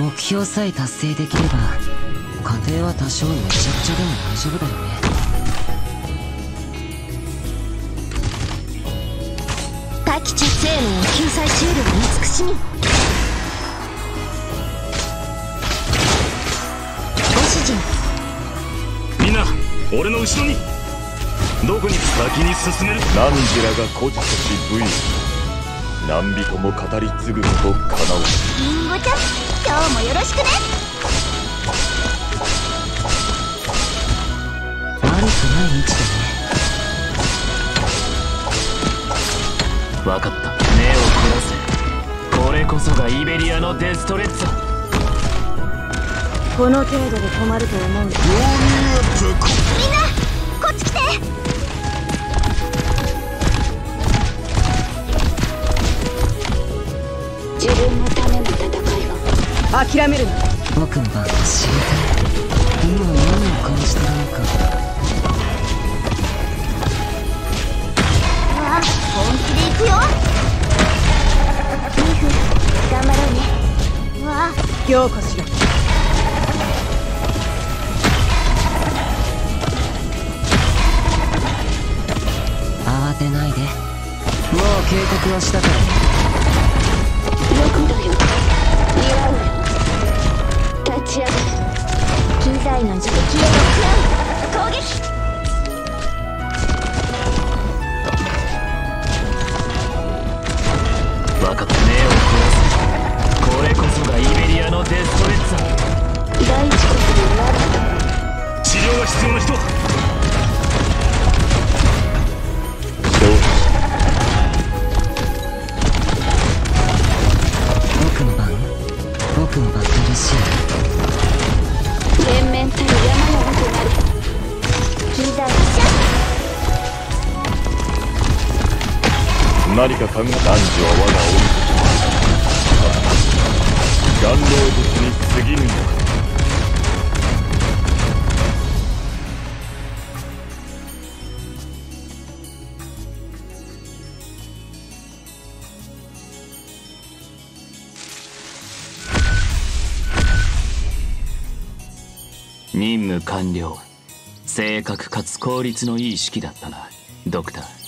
目標さえ達成できれば家庭は多少めちゃくちゃでも大丈夫だよね。大気中生命を救済し得る慈しみ。ご主人。みんな俺の後ろに。どこに先に進める？汝らが孤児とし武意何人も語り継ぐことかなわりんごちゃんもよろしくね悪くない位置だね分かった目を凝らせこれこそがイベリアのデストレッツァこの程度で困ると思うみんなこっち来て自分のための戦いは諦めるな。僕の番が知りたい。今何を感じてるのか。あ本気で行くよ。ミフ頑張ろうね。わ。あ今日こしら慌てないで。もう警告はしたから。ねよくだよ機材の自敵へのクラウン攻撃分かった目を凝らせこれこそがイベリアのデストレッツ。ァ大遅刻でなる治療が必要な人僕の番。僕のバッテルシール連綿たる山のごとなる。機材の何か考え男女は我が恩願老物に過ぎぬの。か任務完了。正確かつ効率のいい式だったなドクター。